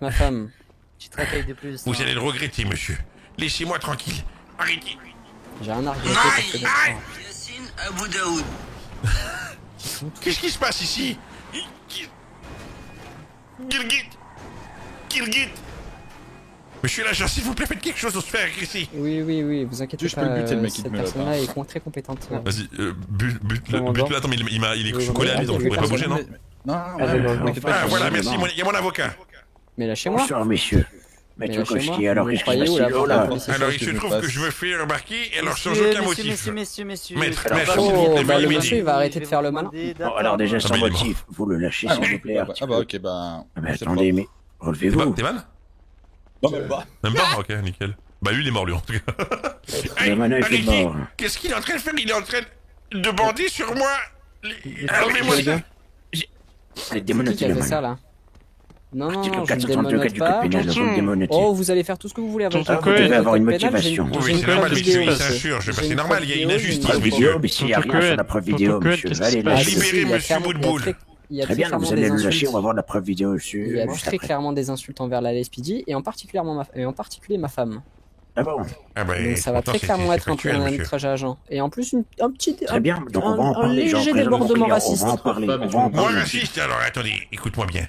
Ma femme. Tu te de plus. Vous hein. allez le regretter, monsieur. Laissez-moi tranquille. Arrêtez. J'ai un parce que... Yassine Abou Daoud. Qu'est-ce qui se passe ici? Gilgit Gilgit Monsieur l'agent, s'il vous plaît, faites quelque chose, on se fait agresser. Oui, oui, oui, vous inquiétez Je pas. peux le buter, le mec Cette personne-là est très compétente. ouais. Vas-y, euh, bute, bute, attends, mais il, il m'a, il est, je Oui, suis collé à lui, donc je oui, pourrais pas bouger, non? Non, Ah, ouais, non, non, non, Ah, non, merci, non. mon- il y a mon avocat. Mais lâchez-moi. Bonsoir, messieurs. Lâchez-moi. Koski, alors qu'est-ce qui se passe là, Oh là Alors, il se trouve que je me fais remarquer, alors sans aucun messieurs, motif. Messieurs, messieurs, messieurs. Maître, Alors, maître, plaît, bah, le monsieur, il va arrêter de faire le malin. Bon, alors déjà, sans bah, il est motif, vous le lâchez, Ah, s'il vous plaît. ah, bah, ah bah ok, bah... Ah, mais c'est attendez, mais relevez-vous. T'es mal Non, même pas. Même pas Ok, nickel. Bah lui, il est mort, lui, en tout cas. Arrêtez mort. Qu'est-ce qu'il est en train de faire? Il est en train de bander sur moi Ah, Enlevez-moi les ça gars. Ça, malin. là Non, non, non, je ne 432 démonote du code pas. pénal, vous le démonotez. Oh, vous allez faire tout ce que vous voulez ça. Cohen. Vous devez avoir une motivation. Oui, c'est normal, il c'est normal, y a une injustice, preuve monsieur. Vidéo, mais s'il n'y a rien sur la preuve vidéo, monsieur, allez, Libérez monsieur très- bien, vous allez le lâcher, on va voir la preuve vidéo Il y a juste très clairement des insultes envers la LSPD et en particulièrement ma, et en particulier ma femme. Ah bon? Ah bah, Donc ça va très clairement être un peu un à agent. Et en plus une, un petit Très un- bien, donc on un- va en un parler. j'en léger débordement raciste. On va en parler, on va en Moi, parler. raciste, alors attendez, écoute-moi bien.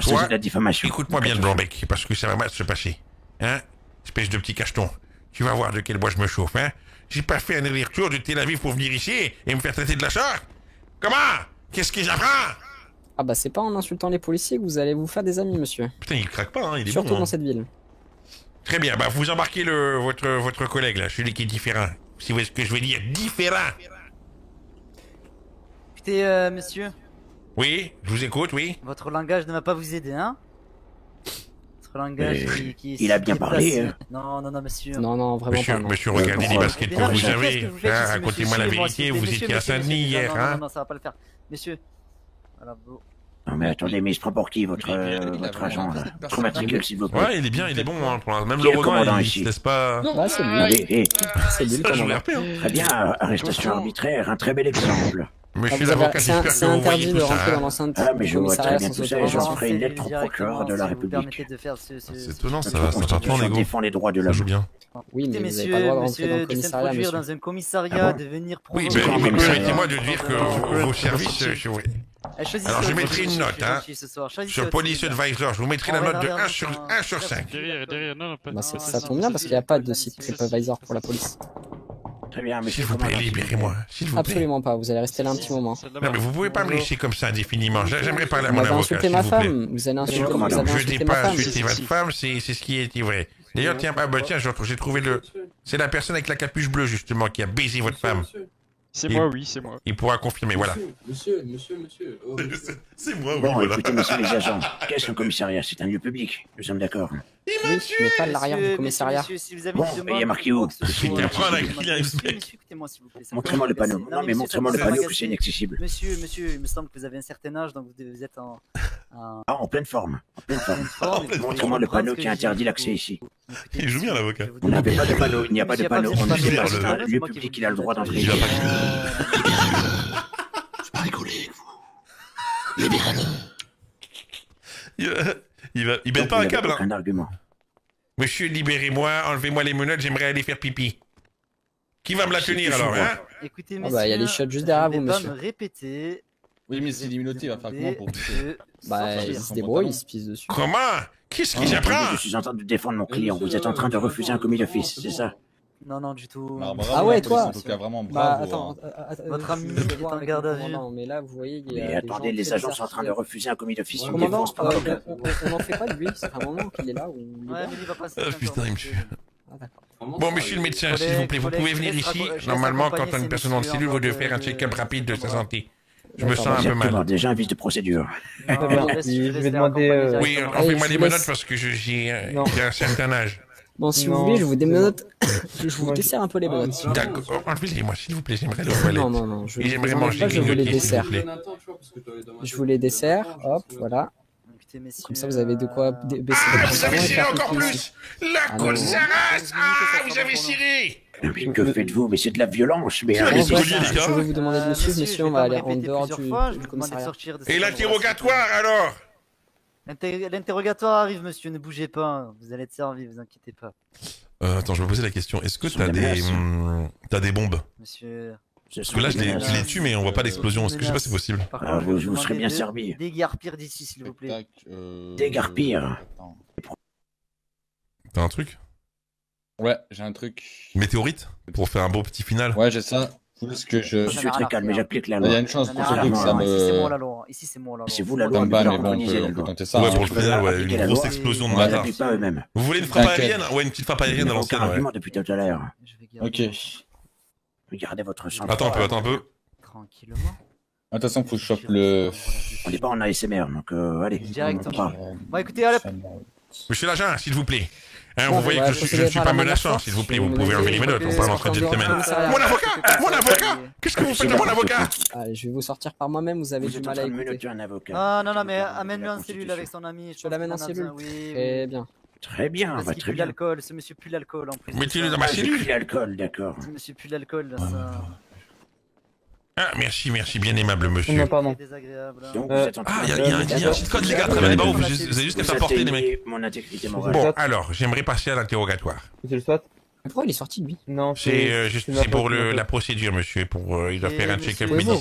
Toi, de la diffamation. Écoute-moi bien le blanc-bec, parce que ça va mal se passer. Hein? Espèce de petit cacheton. Tu vas voir de quel bois je me chauffe, hein? J'ai pas fait un aller-retour de Tel Aviv pour venir ici et me faire traiter de la sorte Comment? Qu'est-ce que j'apprends? Ah bah c'est pas en insultant les policiers que vous allez vous faire des amis, monsieur. Putain, il craque pas, hein, il est Surtout bon. hein. dans cette ville. Très bien, bah vous embarquez le, votre, votre collègue, là, celui qui est différent. Si vous voyez ce que je veux dire, différent Écoutez, euh, monsieur, Oui, je vous écoute, oui votre langage ne va pas vous aider, hein Votre langage qui, qui est il a bien parlé, hein. Non, non, non, monsieur. Non, non, vraiment Monsieur, pas. non. monsieur, regardez les baskets que non, vous avez. hein, Racontez-moi la vérité, vous étiez à Saint-Denis hier, non, non, hein non, non, ça va pas le faire. Monsieur. Voilà, bon. Non mais attendez, mais il se prend pour qui votre, a euh, votre agent là cette personne. Traumatique, s'il vous plaît. Ouais, il est bien, il est bon, hein, pour l'instant. Même le commandant il ici se laisse pas... Bah c'est lui. Allez, hé, C'est lui le je commandant. hein. très bien, arrestation arbitraire, un très bel exemple. Ah, Monsieur vous avez- l'avocat, C'est j'espère c'est que vous interdit voyez de tout ça. rentrer dans l'enceinte Ah, mais du je vois commissariat très bien tout ça, et j'en ferai une lettre au procureur de la République. de C'est ce- étonnant, ça, ça va Constitution tourner, gros. défend les droits de l'homme. joue bien. Oui, mais Écoutez, vous n'avez pas le droit de messieurs, rentrer dans le monsieur, de commissariat, s'introduire monsieur. dans un commissariat, Ah bon de venir Oui, mais permettez-moi de dire que vos vos services... euh, je Eh, Alors, je mettrai une monsieur, note, je suis hein, Sur Police monsieur. Advisor, je vous mettrai la va note de regarder 1 sur, un- 1 sur 5. Derrière, derrière, non, non, pas Bah, c'est- Non, ça tombe bien parce c'est- qu'il n'y a pas de c'est- site c'est- TripAdvisor pour la police. Très bien, S'il monsieur vous plaît, commandant, s'il vous plaît. libérez-moi. S'il vous plaît. Absolument pas, vous allez rester là un petit moment. Non, mais vous pouvez pas me laisser comme ça indéfiniment. J'a- J'aimerais parler à Vous mon avocat, insulté s'il ma vous femme, vous allez insulter, vous commandant. avez Je ma pas femme. insulté votre femme, c'est c'est ce qui est vrai. D'ailleurs, tiens, ah, bah, tiens, j'ai j'ai trouvé le. C'est la personne avec la capuche bleue, justement, qui a baisé votre femme. C'est moi, oui, c'est moi. Il pourra confirmer, voilà. Monsieur, monsieur, monsieur. Oh, C'est moi, Bon, écoutez, messieurs les agents, qu'est-ce qu'un commissariat? C'est un lieu public, nous sommes d'accord. Oui, mais pas l'arrière du commissariat. monsieur, si vous avez Bon, il y a marqué où? Montrez-moi le panneau. Non, mais montrez-moi le panneau que c'est inaccessible. Monsieur, monsieur, il me semble que vous avez un certain âge, donc vous vous êtes en... en- Ah, en pleine forme. En pleine forme. Montrez-moi le panneau qui interdit l'accès ici. Il joue bien, l'avocat. On n'avait pas de panneau, il n'y a pas de panneau. On ne sait pas, c'est un c'est lieu public, vous il a le droit d'entrer. Il va pas Je pas rigoler avec vous. Il va, il va, il baisse pas un câble, hein. Aucun argument. Monsieur, libérez-moi, enlevez-moi les menottes, j'aimerais aller faire pipi. Qui va me la C'est tenir alors, hein Écoutez, Ah bah, il y a les messieurs, chiottes juste derrière vous, pas monsieur. me répéter. Oui, mais s'il est il va faire comment pour Bah, il se débrouille, il se pisse dessus. Comment? Qu'est-ce Oh, qui j'apprends attendez, Je suis en train de défendre mon client. Vous êtes en train de refuser un commis d'office, c'est ça Non, non, du tout. Ah, bravo, Ah ouais, toi En tout cas, vraiment Bah, bravo. attends, hein. euh, euh, euh, Votre je ami vais est en garde à vue. commandant, Mais là, vous voyez, il y a Mais attendez, les agents sont en train de refuser un commis d'office. Une Commandant, défense par euh, avocat. on on n'en fait pas de lui, fait un moment qu'il est là. Où il Ouais, mais il va passer. Ah, putain, il me tue. Bon, monsieur le médecin, s'il vous plaît, vous pouvez venir ici. Normalement, quand on a une personne en cellule, vous devez faire un check-up rapide de sa santé. Je me sens un peu Exactement, mal. déjà un vice de procédure. Non, je laisse- Je je vais les demander, euh, Oui, je les menottes parce que j'ai euh, j'ai un certain âge. Bon, si Non, vous voulez, je vous démenote. Je vous desserre un peu les Ah, menottes. D'accord, enlevez-les, moi, s'il vous plaît, j'aimerais aux toilettes. Non, non, non, je j'aimerais les manger pas, je vous les que je vous les desserre, hop, voilà. Messieurs, Comme ça, vous avez de quoi baisser Ah, votre vous avez ciré encore plus. La Ah, non. s'arrache Ah, vous avez ciré Mais que faites-vous Mais c'est de la violence. Mais as les gars. Je vais vous demander de me euh, suivre, monsieur, monsieur, je on va aller en dehors du commissariat. Et l'interrogatoire, alors L'inter- L'interrogatoire arrive, monsieur, ne bougez pas. Vous allez être servi, vous inquiétez pas. Euh, attends, je vais me poser la question. Est-ce que t'as des hum, t'as des bombes? Monsieur. Ce Parce que là, je les, menaces. je les tue, mais on voit pas d'explosion. Est-ce que je sais pas si c'est possible? Par Ah, contre, vous- je vous vous serez bien servi. Dégarpir d'ici, s'il vous plaît. Dégarpir. T'as un truc? Ouais, j'ai un truc. Météorite Pour faire un beau petit final Ouais, j'ai ça. Ce que je. Je suis très calme, mais j'applique la Il y a loi. une chance pour que ça voir. Ici, c'est moi la me. loi. Ici, c'est moi la loi. C'est vous la loi. Me mais bon, on peut, la on peut loi. tenter ça. Ouais, hein. pour le final, ouais, une grosse loi. explosion de bâtard. Vous voulez une frappe aérienne Ouais, une petite frappe aérienne à l'ancienne, ouais. depuis tout à l'heure. Ok. Regardez votre. Attends un peu, attends un peu. Tranquillement. Façon, faut que je chope le. On n'est pas en ASMR, donc euh, allez. Directement. on Bon, écoutez, allez. Monsieur l'agent, s'il vous plaît. Hein, Bon, vous voyez que je, ne suis pas menaçant, s'il vous plaît. Vous vais pouvez enlever les menottes, on parle en train de Sortez gentleman. commissariat. Mon avocat Mon avocat Qu'est-ce que vous faites de mon avocat? Allez, je vais vous sortir par moi-même, vous avez du mal à écouter. menotter un avocat. Ah non, non, mais amène-le en cellule avec son ami. Je l'amène en cellule. Très bien. Très bien, qu'il très pue bien. l'alcool. Ce monsieur pue l'alcool en plus. Mettez-le dans ma cellule. pris l'alcool, d'accord. Ce monsieur pue l'alcool. ça. Ah, merci, merci, bien aimable monsieur. Hein. Donc vous Euh, Ah, il y a, y un- il y a un cheat code, les gars, travaillez les barreaux, vous avez juste qu'à s'apporter, les mecs. atteignez mon intégrité morale. Bon, alors, j'aimerais passer à l'interrogatoire. Monsieur le SWAT Pourquoi il est sorti, lui? Non, C'est euh, pour le, la procédure, monsieur. Pour, euh, il doit faire un check-up médical.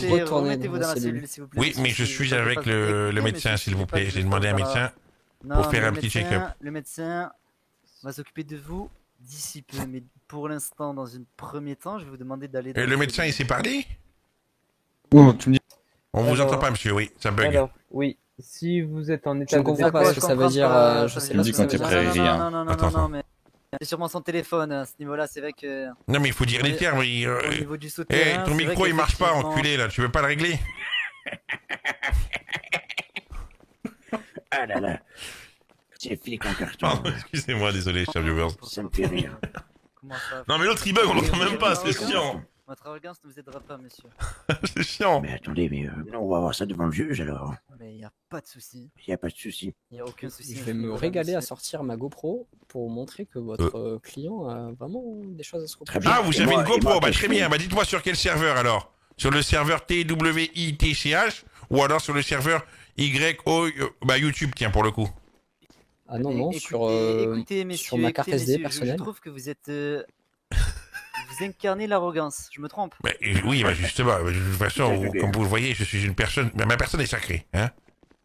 Oui, mais je suis avec pas le, le médecin, s'il vous pas plaît. J'ai demandé à un médecin. Non, pour faire un petit check-up. Le médecin va s'occuper de vous d'ici peu, mais pour l'instant, dans un premier temps, je vais vous demander d'aller. le médecin, il cellule. sait tu me dis. On vous entend pas, monsieur, oui, ça bug. Alors, oui, si vous êtes en Je état ne de comprends pas ce que je ça veut dire. euh, Je sais pas ce quand que ça t'es veut prêt. dire. Prairie, Non, non, non, non, Attends, non, non, mais c'est sûrement son téléphone à ce niveau-là. C'est vrai que Non, mais il faut dire les termes. il, euh, au niveau du Eh, souterrain. ton micro, il marche pas, enculé, là. Tu veux pas le régler Ah là là. C'est flic en carton. Pardon, excusez-moi, désolé, chers viewers. Ça me fait rire. Comment ça Non, mais l'autre, il bug, on l'entend même pas, c'est chiant. Votre arrogance ne vous aidera pas, monsieur. C'est chiant. Mais attendez, mais euh, non, on va voir ça devant le juge alors. Mais il n'y a pas de souci. Il n'y a pas de souci. Il n'y a aucun souci. Je vais me régaler à sortir ma GoPro pour montrer que votre euh, client a vraiment des choses à se bien. Ah, vous Et avez moi- une moi, GoPro, bah très bien. Bah dites-moi sur quel serveur alors Sur le serveur TWITCH ou alors sur le serveur YO, euh, bah YouTube, tiens, pour le coup. Ah non, non, Écoutez- sur, euh, écoutez, messieurs, sur ma carte écoutez, SD messieurs, personnelle. Je trouve que vous êtes. euh, vous incarnez l'arrogance. Je me trompe. Oui, bah justement, de toute façon, comme vous le voyez, je suis une personne, bah, ma personne est sacrée, hein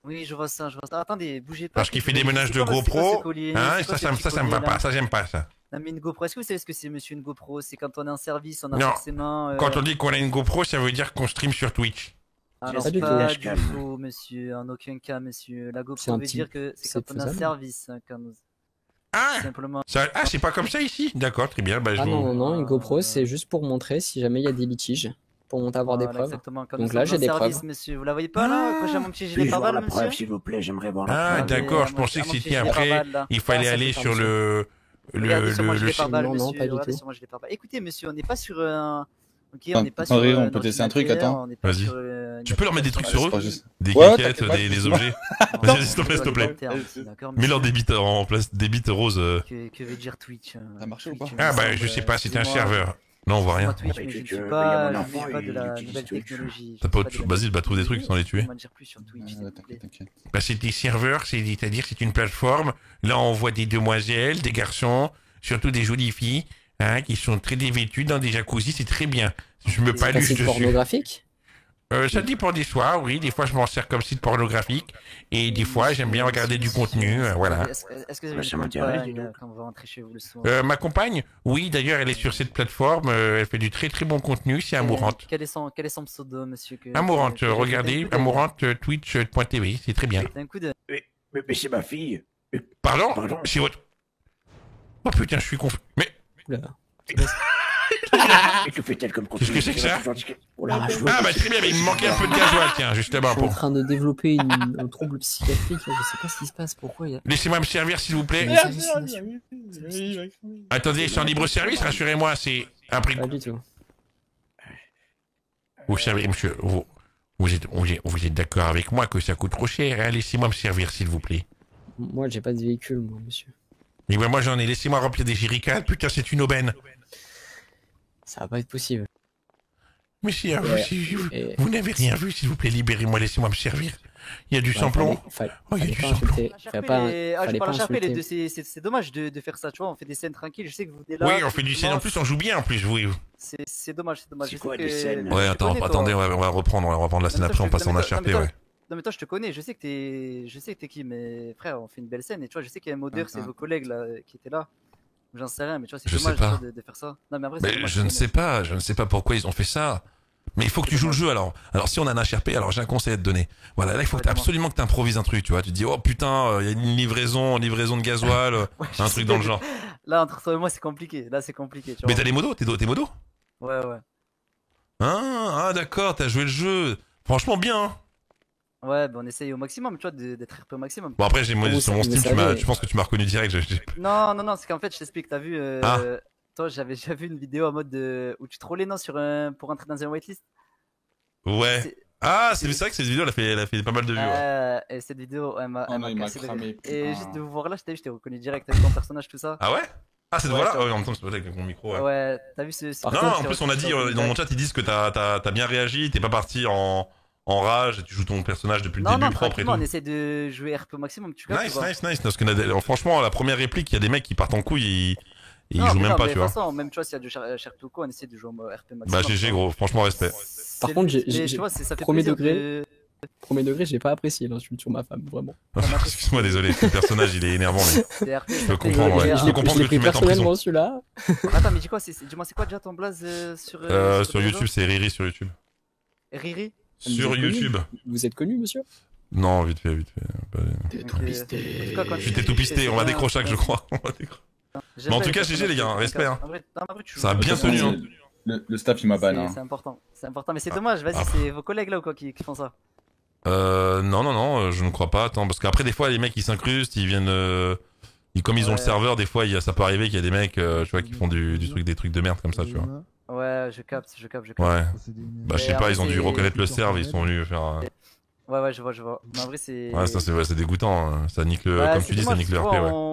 Oui, je vois ça, je vois ça. Attendez, bougez pas. Parce qu'il fait des menaces de GoPro, collier hein, ça, ça, ça, ça me va pas, ça, j'aime pas ça. Non, mais une GoPro, est-ce que vous savez ce que c'est, monsieur, une GoPro? C'est quand on est en service, on a Non. forcément. euh, Quand on dit qu'on a une GoPro, ça veut dire qu'on stream sur Twitch. Alors, Pas du tout. pas du tout, monsieur, en aucun cas, monsieur. La GoPro veut dire que c'est quand on est en service, hein, quand nous- Ah simplement. ça, Ah, c'est pas comme ça ici D'accord, très bien. Bah, je Ah vous- non, non, non, une GoPro, c'est juste pour montrer si jamais il y a des litiges, pour monter avoir des preuves. Exactement. Donc là, j'ai des service, preuves. monsieur. Vous la voyez pas là Quand j'ai mon petit gilet Puis-je voir pare-balles, la monsieur preuve, s'il vous plaît J'aimerais voir la Ah, d'accord, je à pensais à que c'était après, il fallait Ah, aller sur le... Le, le, Non, non, monsieur. pas du tout. Écoutez, monsieur, on n'est pas sur un. Ok, on n'est pas sur. Rire, on un peut tester un truc, attends. Vas-y. sur, euh, Tu peux leur mettre des trucs sur eux Des Ouais, caquettes, des, objets. Vas-y, s'il te plaît, s'il te plaît. monsieur. des bites en place, des bites roses. euh. Que, que veut dire Twitch euh, Ça a marché ou pas Ah bah je sais pas, c'est un serveur. Non, on voit rien. Twitch, mais je ne écoute, suis euh, pas, de la nouvelle technologie. T'as pas autre- la vas-y, bah, trouve des trucs sans les tuer. Bah, c'est des serveurs, c'est- c'est-à-dire c'est une plateforme. Là, on voit des demoiselles, des garçons, surtout des jolies filles, hein, qui sont très dévêtues dans des jacuzzis, c'est très bien. Je me paluche site dessus. pornographique Euh, ça dépend des soirs, oui. Des fois, je m'en sers comme site pornographique. Et des fois, j'aime bien regarder du contenu, euh, voilà. Est-ce que vous ça m'intéresse, euh, quand vous rentrez chez vous le soir? Euh, ma compagne, oui, d'ailleurs, elle est sur cette plateforme. euh, elle fait du très très bon contenu. C'est Amourante. Quel est son, quel est son pseudo, monsieur que, Amourante, que- que- que- regardez, Amourante Twitch.tv, c'est très bien. D'un coup de. Mais, mais c'est ma fille. Pardon? Pardon C'est votre. Oh putain, je suis confus. Mais Oula. Et que fait-elle comme Qu'est-ce que c'est que ça Oh là, je ah bah très bien, mais il me manquait un peu de gasoil, tiens, Je justement. suis en train de développer une- un trouble psychiatrique, je sais pas ce qui se passe, pourquoi il y a... Laissez-moi me servir, s'il vous plaît. Attendez, c'est en libre service, rassurez-moi, c'est un prix. Pas du tout. Vous servez, monsieur. Vous, vous êtes, vous êtes d'accord avec moi que ça coûte trop cher, hein Laissez-moi me servir, s'il vous plaît. Moi, j'ai pas de véhicule, moi, monsieur. Et ben moi j'en ai, laissez-moi remplir des jerrycans, putain c'est une aubaine. Ça va pas être possible. Mais si, hein, vous, si- vous, Et- vous n'avez rien vu, s'il vous plaît, libérez-moi, laissez-moi me servir. Il y a du Ouais, samplon. fallait- fallait- Oh, il y a du samplon. pas- les- ah, je parle les c'est- dommage de, de faire ça, tu vois. On fait des scènes tranquilles. Je sais que vous venez là. Oui, on fait du scène. En plus, on joue bien en plus, oui. C'est c'est dommage, c'est dommage. C'est quoi, des scènes Ouais, attends, connais, attendez, on va, on va reprendre, on va reprendre la scène mais après, on passe en mais HRP, mais ouais. Non mais toi je te connais, je sais que t'es, je sais que t'es qui, mais frère, on fait une belle scène et tu vois, je sais qu'il y a un modeur, c'est Attends. vos collègues là qui étaient là. J'en sais rien, mais tu vois, c'est dommage pas. de, de faire ça. Non mais après, Mais dommage, je ne sais pas, je ne sais pas pourquoi ils ont fait ça. Mais il faut que tu joues le jeu alors. Alors si on a un HRP, alors j'ai un conseil à te donner. Voilà, là il faut que absolument que tu improvises un truc, tu vois. Tu te dis oh putain, euh, il y a une livraison, livraison de gasoil, Ouais, un truc dans le genre. Là entre toi et moi c'est compliqué, là c'est compliqué. Tu Mais t'as les modos, t'es t'es modo? Ouais ouais. Ah, ah d'accord, t'as joué le jeu. Franchement bien. Ouais, bah on essaye au maximum, tu vois, d'être RP au maximum. Bon après j'ai moi, sur mon Steam, tu, m'as, tu penses que tu m'as reconnu direct. Non non non, c'est qu'en fait je t'explique, t'as vu, euh, Ah. toi j'avais déjà vu une vidéo en mode de... où tu trollais non sur un... pour entrer dans un whitelist. Ouais. Ah, c'est vrai que cette vidéo elle a fait, elle a fait pas mal de vues. ouais. Euh, et cette vidéo, elle m'a Oh de. Et juste de vous voir là, je t'ai vu, je t'ai reconnu direct avec ton personnage, tout ça. Ah ouais? Ah c'est Ouais, voilà. Ouais, en même temps c'est pas avec mon micro. Ouais. Ouais, t'as vu ce. Non, contre, non, en je plus on a dit euh, dans mon chat ils disent que t'as as, as bien réagi, t'es pas parti en, en rage, et tu joues ton personnage depuis le Non, début non, propre et tout. on essaie de jouer RP au maximum, tu vois. Nice, nice, nice. Parce que franchement, la première réplique, il y a des mecs qui partent en couille et, et ils jouent même pas, tu vois. De toute façon, même tu vois, s'il y a du cher- cher ou quoi, on essaie de jouer au RP maximum. Bah GG gros, franchement respect. Par contre, j'ai- mais j'ai- tu vois, c'est- ça fait premier degré. de- Premier degré, j'ai pas apprécié l'insulte sur ma femme, vraiment. Excuse-moi, désolé, le personnage il est énervant. RP, Je peux comprendre, ouais. Je peux comprendre que tu mettes en prison. celui-là. Attends, mais dis quoi, c'est- dis-moi, c'est quoi déjà ton blaze euh, sur. euh, Euh, sur sur YouTube, c'est Riri sur YouTube. Riri? Sur YouTube. Vous êtes connu, monsieur Non, vite fait, vite fait. Ok. En tout Tu tu- t'es tout pisté, on va c'est je crois. Mais en tout cas, GG, les gars, respect, hein. Ça a bien c'est- tenu, hein. Le, le staff, il m'a ban. C'est Hein. c'est important, c'est important, mais c'est Ah. dommage, vas-y, Ah. c'est vos collègues là ou quoi qui, qui font ça Euh, non, non, non, euh, je ne crois pas. Attends, parce qu'après, des fois, les mecs, ils s'incrustent, ils viennent. euh, ils- comme ils ont le serveur, des fois, il y a, ça peut arriver qu'il y a des mecs, euh, tu vois, qui font du, du truc, des trucs de merde comme ça, tu vois. Ouais, je capte, je capte, je capte. Ouais. Bah, je sais pas, ils ont dû reconnaître le serve, ils sont venus faire. un- Ouais, ouais, je vois, je vois. Mais en vrai, c'est. Ouais, ça, c'est ouais, c'est dégoûtant. hein. Ça nique le. Ouais, comme tu dis, ça nique le RP, ouais. on-